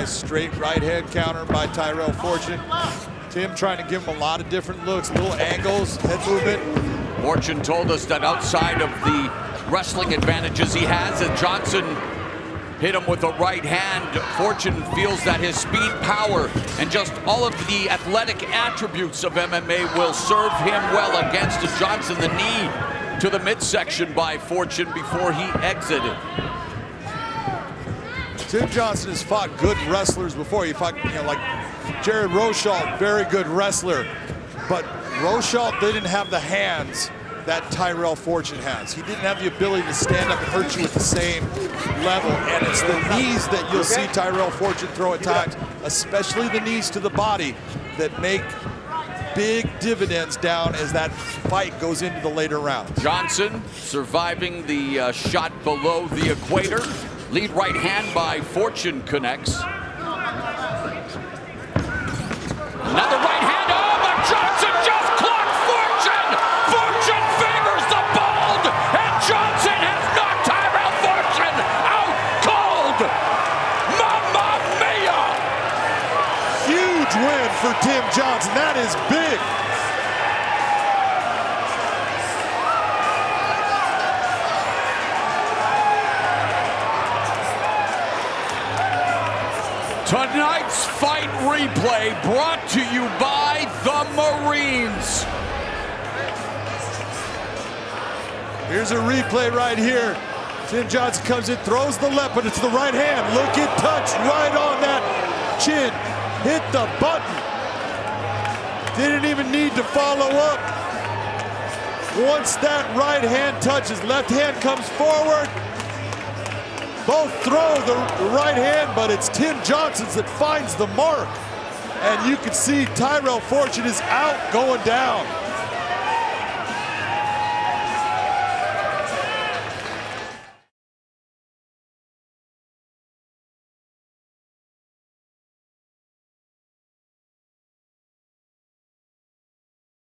Nice straight right hand counter by Tyrell Fortune. Tim trying to give him a lot of different looks, little angles, head movement. Fortune told us that outside of the wrestling advantages he has, that Johnson hit him with a right hand. Fortune feels that his speed, power, and just all of the athletic attributes of MMA will serve him well against Johnson. The knee to the midsection by Fortune before he exited. Tim Johnson has fought good wrestlers before. He fought, you know, like Jared Rosholt, very good wrestler. But Rosholt didn't have the hands that Tyrell Fortune has. He didn't have the ability to stand up and hurt you at the same level. And it's the knees that you'll see Tyrell Fortune throw at times, especially the knees to the body, that make big dividends down as that fight goes into the later rounds. Johnson surviving the uh, shot below the equator. Lead right hand by Fortune connects. Another right hand. Oh, but Johnson just clocked Fortune. Fortune favors the bold, and Johnson has knocked Tyrell Fortune out cold. Mamma mia! Huge win for Tim Johnson. That is big. Tonight's fight replay brought to you by the Marines. Here's a replay right here. Tim Johnson comes in, throws the left, but it's the right hand. Look at touch right on that chin. Hit the button. Didn't even need to follow up. Once that right hand touches, left hand comes forward. Both throw the right hand, but it's Tim Johnson's that finds the mark. And you can see Tyrell Fortune is out going down.